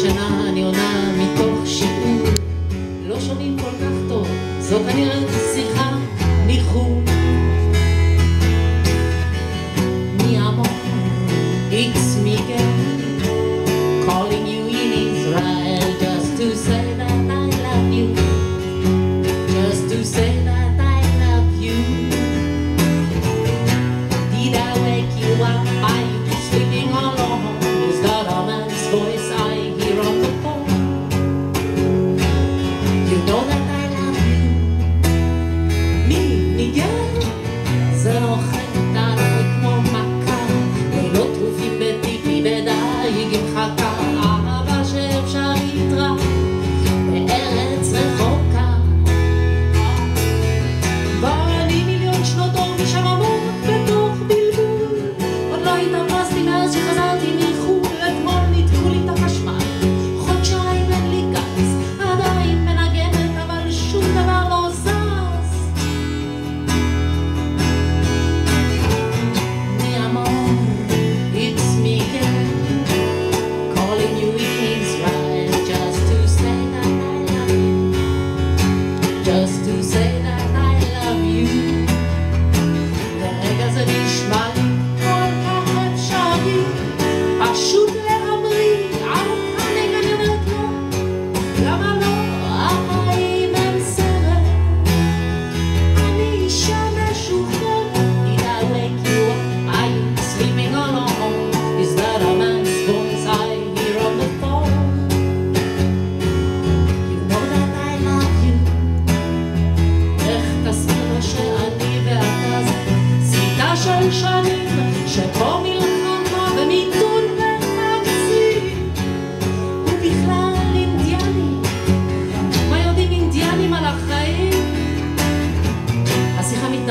שינה אני עונה מתוך שיעור, לא שומעים כל כך טוב, זו כנראה שיחה מחוץ. shoot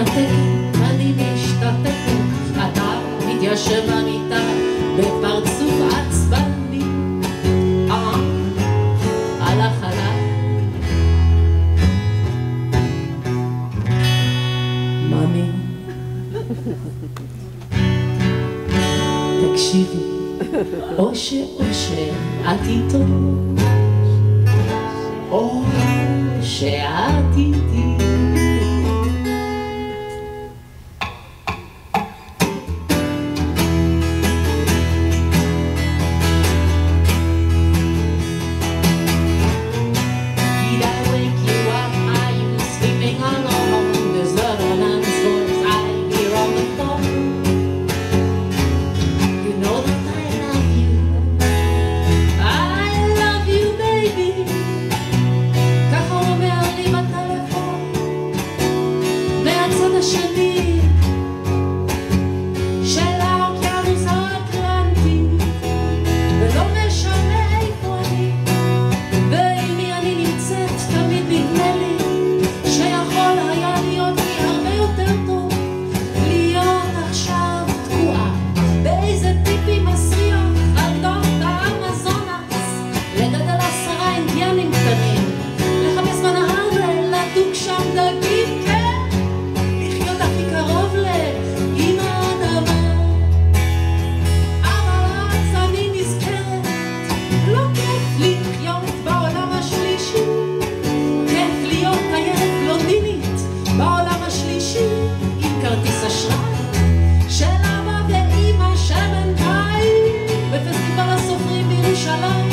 מתנתקת, אני משתתקת, אתה מתיישב במיטה בפרצוף עצבני. אה, הלך עליי. מאמי, תקשיבי, אושר אושה, את איתו. או שאת איתי. should be shalom.